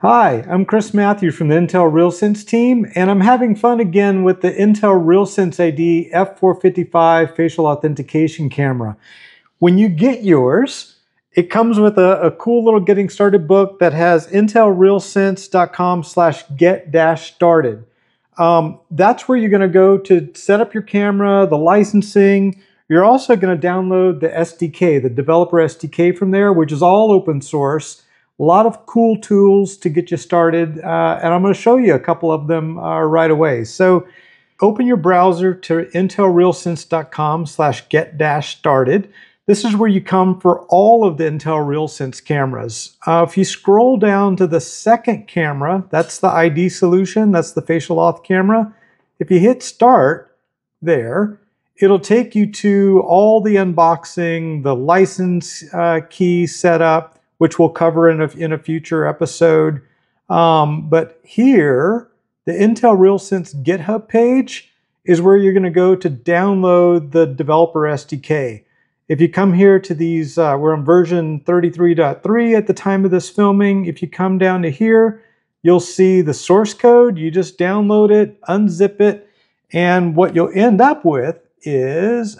Hi, I'm Chris Matthews from the Intel RealSense team, and I'm having fun again with the Intel RealSense ID F455 facial authentication camera. When you get yours, it comes with a, a cool little getting started book that has intelrealsense.com slash get dash started. Um, that's where you're going to go to set up your camera, the licensing. You're also going to download the SDK, the developer SDK from there, which is all open source a lot of cool tools to get you started, uh, and I'm going to show you a couple of them uh, right away. So open your browser to intelrealsense.com slash get dash started. This is where you come for all of the Intel RealSense cameras. Uh, if you scroll down to the second camera, that's the ID solution, that's the facial auth camera. If you hit start there, it'll take you to all the unboxing, the license uh, key setup, which we'll cover in a, in a future episode. Um, but here, the Intel RealSense GitHub page is where you're going to go to download the developer SDK. If you come here to these, uh, we're on version 33.3 at the time of this filming. If you come down to here, you'll see the source code. You just download it, unzip it, and what you'll end up with is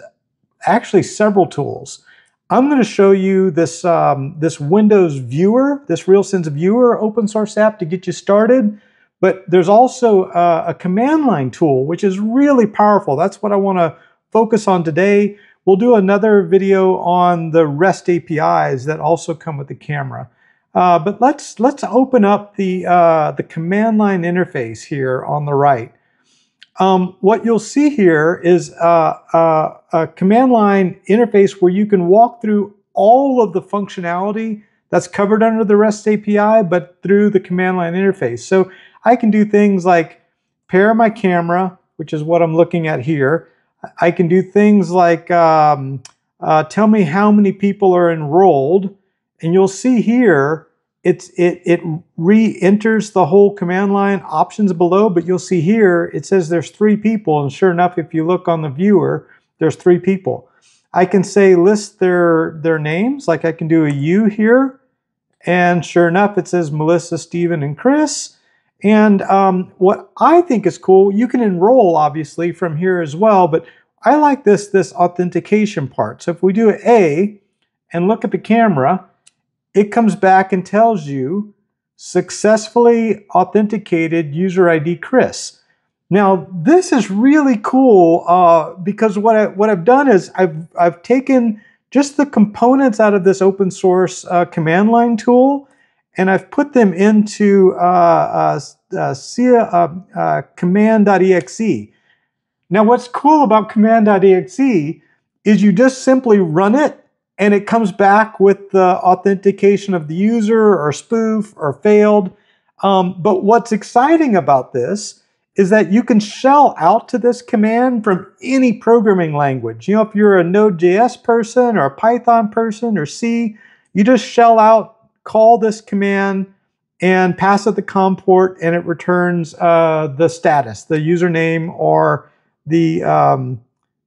actually several tools. I'm going to show you this, um, this Windows Viewer, this RealSense Viewer open source app to get you started. But there's also uh, a command line tool, which is really powerful. That's what I want to focus on today. We'll do another video on the REST APIs that also come with the camera. Uh, but let's let's open up the uh, the command line interface here on the right um, what you'll see here is uh, uh, a command line interface where you can walk through all of the functionality that's covered under the REST API, but through the command line interface. So I can do things like pair my camera, which is what I'm looking at here. I can do things like um, uh, tell me how many people are enrolled. And you'll see here it's it it re-enters the whole command line options below, but you'll see here it says there's three people, and sure enough, if you look on the viewer, there's three people. I can say list their their names, like I can do a U here, and sure enough, it says Melissa, Stephen, and Chris. And um, what I think is cool, you can enroll obviously from here as well, but I like this this authentication part. So if we do A and look at the camera, it comes back and tells you successfully authenticated user ID Chris. Now, this is really cool uh, because what, I, what I've done is I've, I've taken just the components out of this open source uh, command line tool and I've put them into uh, uh, uh, uh, uh command.exe. Now, what's cool about command.exe is you just simply run it and it comes back with the authentication of the user or spoof or failed. Um, but what's exciting about this is that you can shell out to this command from any programming language. You know, if you're a Node.js person or a Python person or C, you just shell out, call this command, and pass it the COM port, and it returns uh, the status, the username, or the um,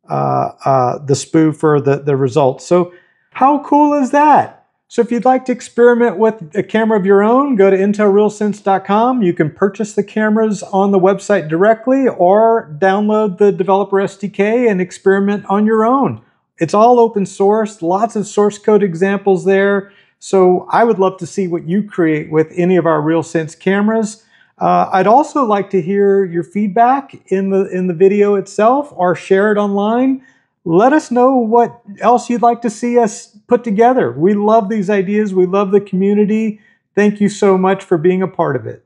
uh, uh, the spoof or the the result. So how cool is that? So if you'd like to experiment with a camera of your own, go to intelrealsense.com. You can purchase the cameras on the website directly or download the developer SDK and experiment on your own. It's all open source, lots of source code examples there. So I would love to see what you create with any of our RealSense cameras. Uh, I'd also like to hear your feedback in the, in the video itself or share it online let us know what else you'd like to see us put together. We love these ideas. We love the community. Thank you so much for being a part of it.